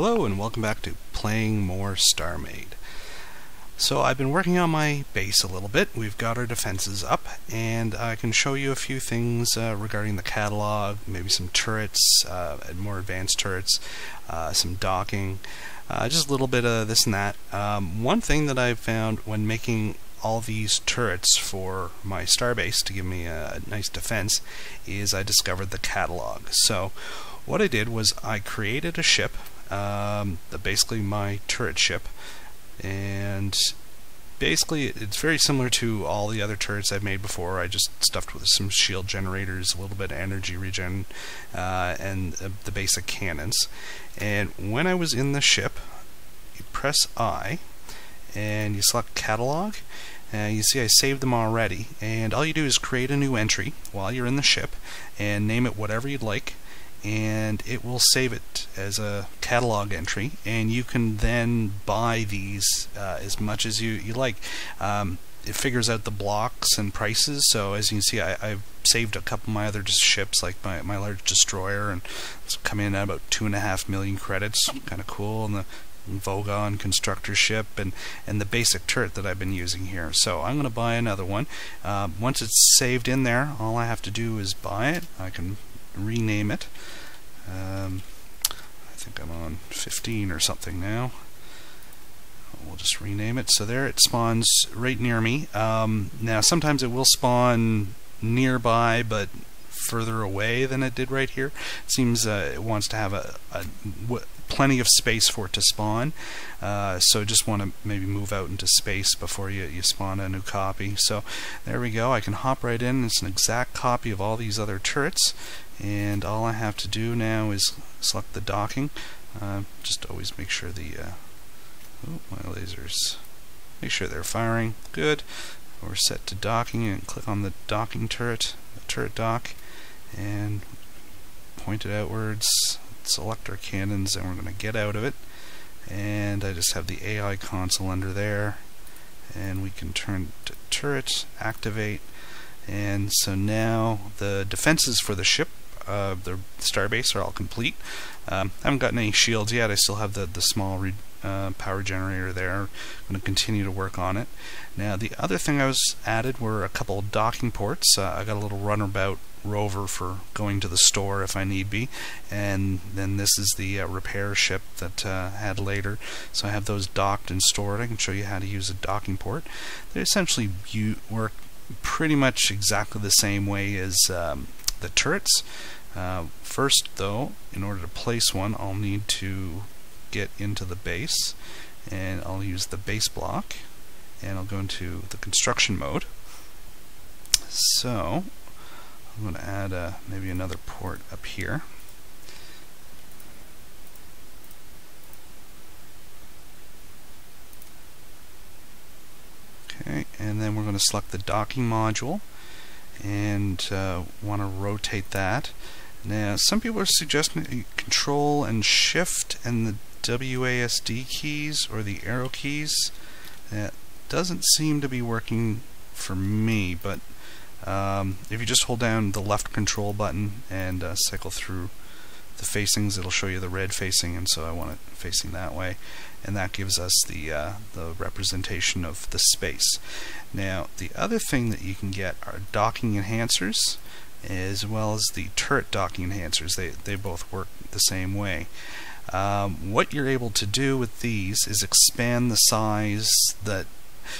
Hello and welcome back to Playing More StarMade. So I've been working on my base a little bit. We've got our defenses up and I can show you a few things uh, regarding the catalog, maybe some turrets, uh, more advanced turrets, uh, some docking, uh, just a little bit of this and that. Um, one thing that I found when making all these turrets for my starbase to give me a nice defense is I discovered the catalog. So what I did was I created a ship, um, basically my turret ship, and basically it's very similar to all the other turrets I've made before. I just stuffed with some shield generators, a little bit of energy regen, uh, and uh, the basic cannons. And when I was in the ship, you press I, and you select catalog and you see I saved them already and all you do is create a new entry while you're in the ship and name it whatever you'd like and it will save it as a catalog entry and you can then buy these uh, as much as you, you like um, it figures out the blocks and prices so as you can see I, I've saved a couple of my other ships like my, my large destroyer and it's coming in at about two and a half million credits kind of cool and the Vogon constructor ship and, and the basic turret that I've been using here. So I'm going to buy another one. Uh, once it's saved in there, all I have to do is buy it. I can rename it. Um, I think I'm on 15 or something now. We'll just rename it. So there it spawns right near me. Um, now sometimes it will spawn nearby, but further away than it did right here. It seems uh, it wants to have a, a plenty of space for it to spawn. Uh, so just want to maybe move out into space before you, you spawn a new copy. So there we go. I can hop right in. It's an exact copy of all these other turrets. And all I have to do now is select the docking. Uh, just always make sure the uh, oh, my lasers make sure they're firing. Good. We're set to docking and click on the docking turret, the turret dock, and point it outwards select our cannons and we're going to get out of it. And I just have the AI console under there. And we can turn to turret, activate. And so now the defenses for the ship uh, the starbase are all complete. Um, I haven't gotten any shields yet. I still have the, the small uh, power generator there. I'm going to continue to work on it. Now the other thing I was added were a couple docking ports. Uh, I got a little runabout rover for going to the store if I need be. And then this is the uh, repair ship that uh, had later. So I have those docked and stored. I can show you how to use a docking port. They essentially work pretty much exactly the same way as um, the turrets. Uh, first though in order to place one I'll need to get into the base. And I'll use the base block. And I'll go into the construction mode. So I'm going to add uh, maybe another port up here. Okay, and then we're going to select the docking module and uh, want to rotate that. Now, some people are suggesting Control and Shift and the WASD keys or the arrow keys. That doesn't seem to be working for me, but um, if you just hold down the left control button and uh, cycle through the facings, it'll show you the red facing, and so I want it facing that way, and that gives us the uh, the representation of the space. Now, the other thing that you can get are docking enhancers, as well as the turret docking enhancers. They they both work the same way. Um, what you're able to do with these is expand the size that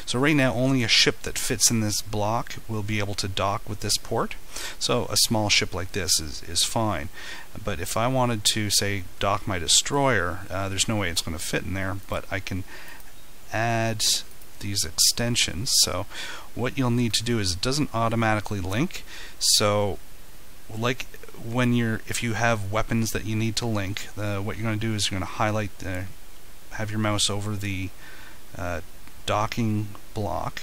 so right now only a ship that fits in this block will be able to dock with this port. So a small ship like this is, is fine. But if I wanted to say dock my destroyer, uh, there's no way it's going to fit in there, but I can add these extensions. So what you'll need to do is it doesn't automatically link. So like when you're if you have weapons that you need to link, uh, what you're going to do is you're going to highlight the, have your mouse over the uh, docking block.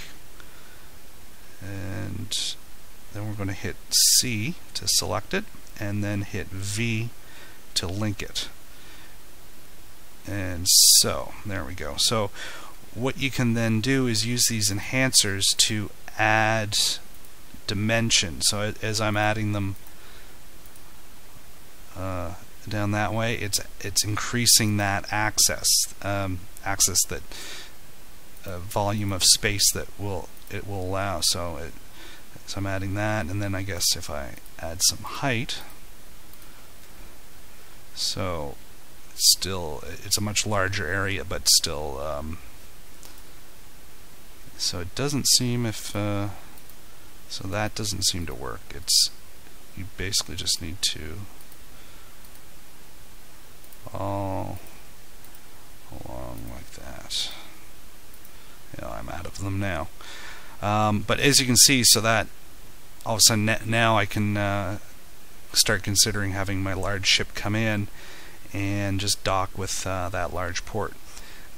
And then we're going to hit C to select it and then hit V to link it. And so there we go. So what you can then do is use these enhancers to add dimension so as I'm adding them uh, down that way, it's it's increasing that access um, access that uh, volume of space that will it will allow. So it, so I'm adding that, and then I guess if I add some height, so still it's a much larger area, but still. Um, so it doesn't seem if uh, so that doesn't seem to work. It's you basically just need to all along like that. I'm out of them now. Um, but as you can see, so that all of a sudden now I can uh, start considering having my large ship come in and just dock with uh, that large port.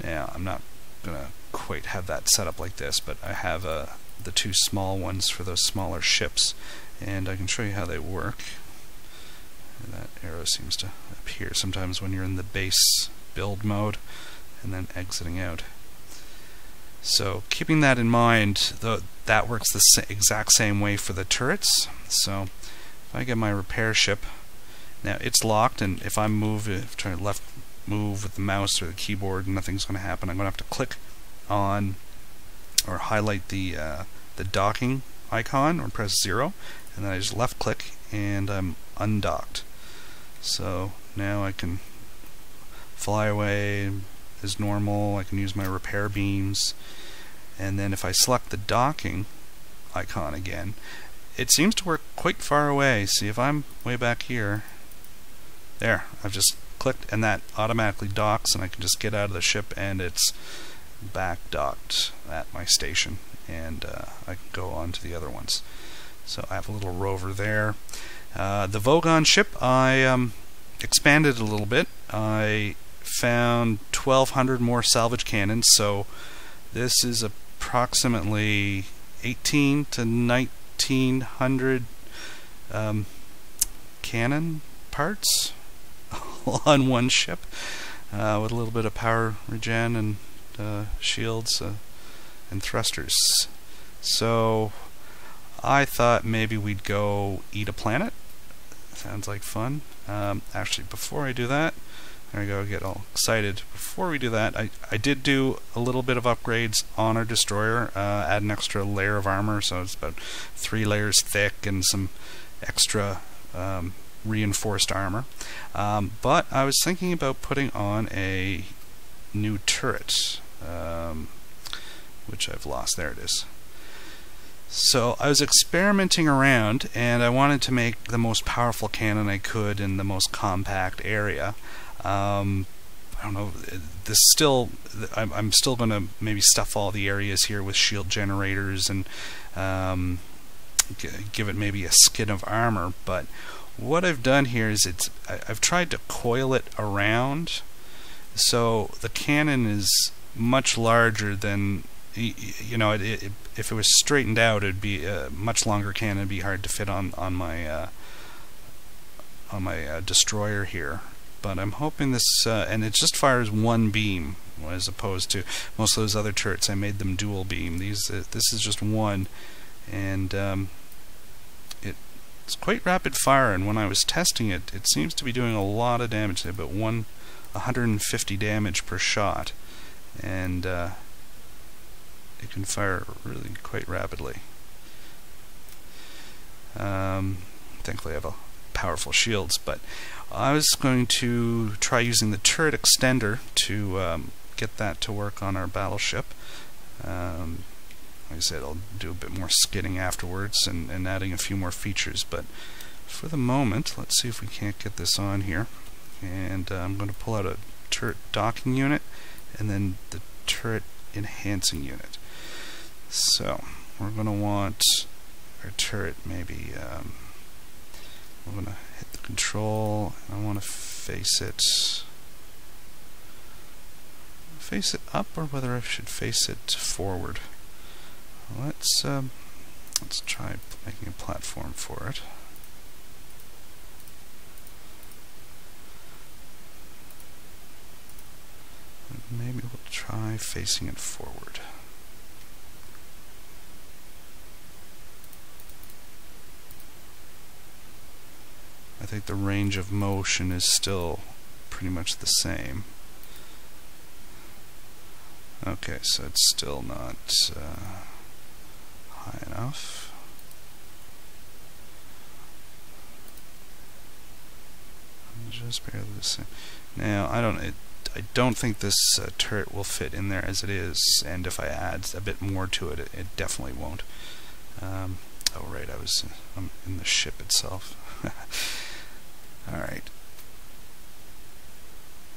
Now, I'm not going to quite have that set up like this, but I have uh, the two small ones for those smaller ships, and I can show you how they work. And that arrow seems to appear sometimes when you're in the base build mode and then exiting out. So keeping that in mind, the, that works the sa exact same way for the turrets. So if I get my repair ship, now it's locked, and if I move, if I left move with the mouse or the keyboard, nothing's going to happen. I'm going to have to click on or highlight the uh, the docking icon or press zero, and then I just left click and I'm undocked. So now I can fly away as normal. I can use my repair beams, and then if I select the docking icon again, it seems to work quite far away. See if I'm way back here. There, I've just clicked and that automatically docks and I can just get out of the ship and it's back docked at my station and uh, I can go on to the other ones. So I have a little rover there. Uh, the Vogon ship, I um, expanded a little bit. I found 1,200 more salvage cannons, so this is approximately 18 to 1900 um, cannon parts on one ship uh, with a little bit of power regen and uh, shields uh, and thrusters. So I thought maybe we'd go eat a planet. Sounds like fun. Um, actually, before I do that, there we go, get all excited. Before we do that, I, I did do a little bit of upgrades on our destroyer, uh, add an extra layer of armor, so it's about three layers thick and some extra um, reinforced armor. Um, but I was thinking about putting on a new turret, um, which I've lost. There it is. So I was experimenting around, and I wanted to make the most powerful cannon I could in the most compact area. Um, I don't know. This still, I'm, still going to maybe stuff all the areas here with shield generators and um, give it maybe a skin of armor. But what I've done here is it's I, I've tried to coil it around, so the cannon is much larger than you know, it, it, if it was straightened out, it'd be a much longer cannon. It'd be hard to fit on on my uh, on my uh, destroyer here. But I'm hoping this, uh, and it just fires one beam as opposed to most of those other turrets. I made them dual beam. These, uh, this is just one, and um, it, it's quite rapid fire. And when I was testing it, it seems to be doing a lot of damage. About one, 150 damage per shot, and uh, it can fire really quite rapidly. Um, thankfully, I have a powerful shields, but I was going to try using the turret extender to um, get that to work on our battleship. Um, like I said, I'll do a bit more skidding afterwards and, and adding a few more features, but for the moment, let's see if we can't get this on here. And uh, I'm going to pull out a turret docking unit and then the turret enhancing unit. So we're going to want our turret maybe, um, we're going to control, I want to face it, face it up or whether I should face it forward. Let's, um, let's try making a platform for it. Maybe we'll try facing it forward. Think the range of motion is still pretty much the same. Okay, so it's still not uh, high enough. Just barely the same. Now, I don't. It, I don't think this uh, turret will fit in there as it is, and if I add a bit more to it, it, it definitely won't. Um, oh, right, I was I'm in the ship itself. Alright.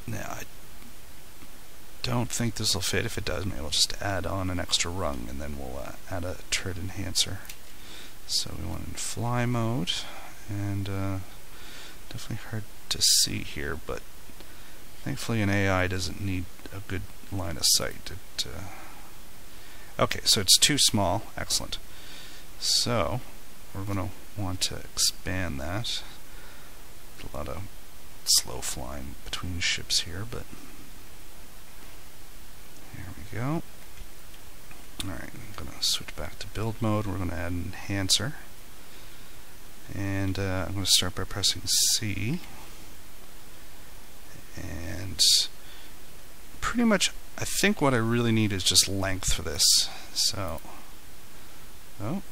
Now, I don't think this will fit. If it does, maybe we'll just add on an extra rung, and then we'll uh, add a turret enhancer. So we want in fly mode, and uh, definitely hard to see here, but thankfully an AI doesn't need a good line of sight. It, uh, okay, so it's too small. Excellent. So we're going to want to expand that. A lot of slow flying between ships here, but here we go. Alright, I'm going to switch back to build mode. We're going to add an enhancer. And uh, I'm going to start by pressing C. And pretty much, I think what I really need is just length for this. So, oh,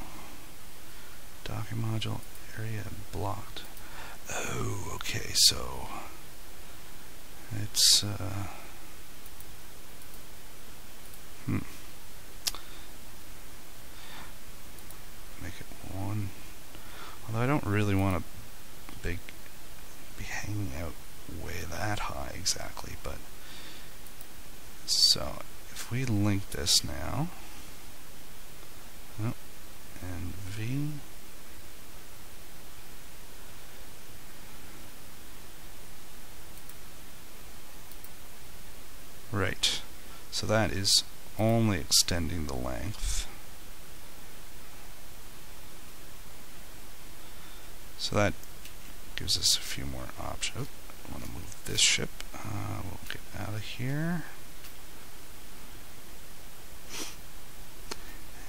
docking module area blocked. Oh, okay, so it's, uh, hmm. Make it one. Although I don't really want a big, be hanging out way that high exactly, but so if we link this now, oh, and V Right. So that is only extending the length. So that gives us a few more options. Oh, I want to move this ship. Uh, we'll get out of here.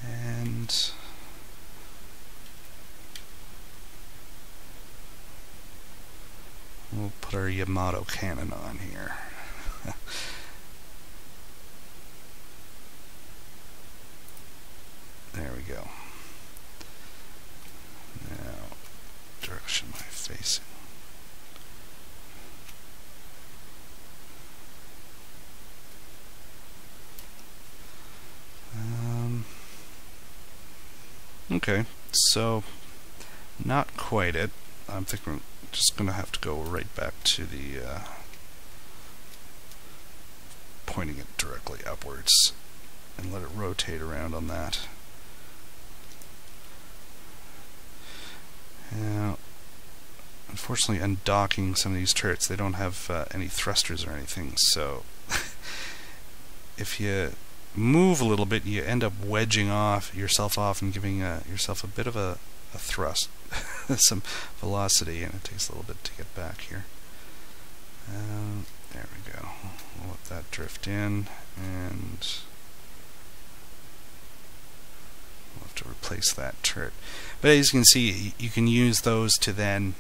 And we'll put our Yamato cannon on here. There we go. Now, direction am I facing? Um, okay, so not quite it. I'm thinking we're just going to have to go right back to the uh, pointing it directly upwards and let it rotate around on that. Unfortunately, undocking some of these turrets, they don't have uh, any thrusters or anything, so if you move a little bit, you end up wedging off yourself off and giving uh, yourself a bit of a, a thrust, some velocity, and it takes a little bit to get back here. Um, there we go. We'll let that drift in, and we'll have to replace that turret. But as you can see, you can use those to then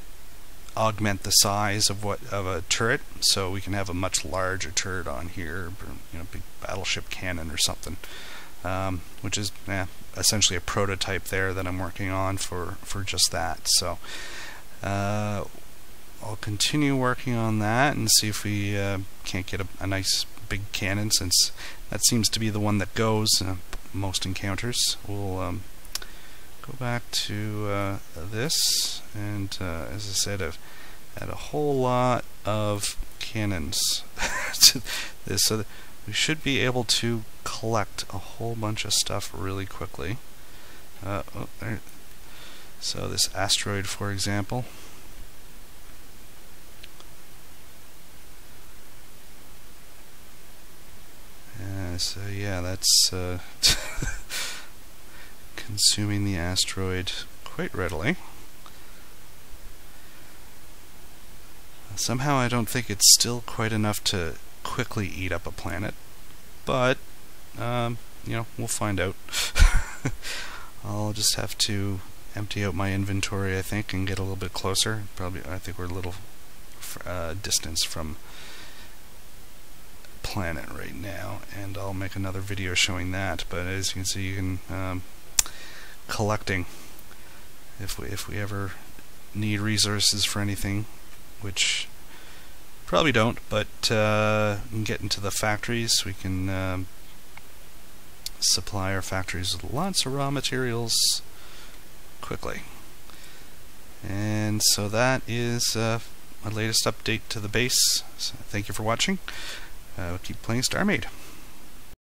augment the size of what of a turret. So we can have a much larger turret on here, you know, big battleship cannon or something, um, which is essentially a prototype there that I'm working on for for just that. So. Uh, I'll continue working on that and see if we uh, can't get a, a, nice big cannon since that seems to be the one that goes uh, most encounters. We'll um, go back to uh, this, and uh, as I said, I've had a whole lot of cannons to this, so we should be able to collect a whole bunch of stuff really quickly. Uh, oh, so this asteroid, for example. Uh, so yeah, that's uh, consuming the asteroid quite readily. Somehow I don't think it's still quite enough to quickly eat up a planet, but, um, you know, we'll find out. I'll just have to empty out my inventory, I think, and get a little bit closer. Probably, I think we're a little uh, distance from planet right now, and I'll make another video showing that. But as you can see, you can um, collecting. If we if we ever need resources for anything, which probably don't, but uh, we can get into the factories. We can um, supply our factories with lots of raw materials quickly. And so that is uh, my latest update to the base. So thank you for watching. Uh, keep playing Star StarMade.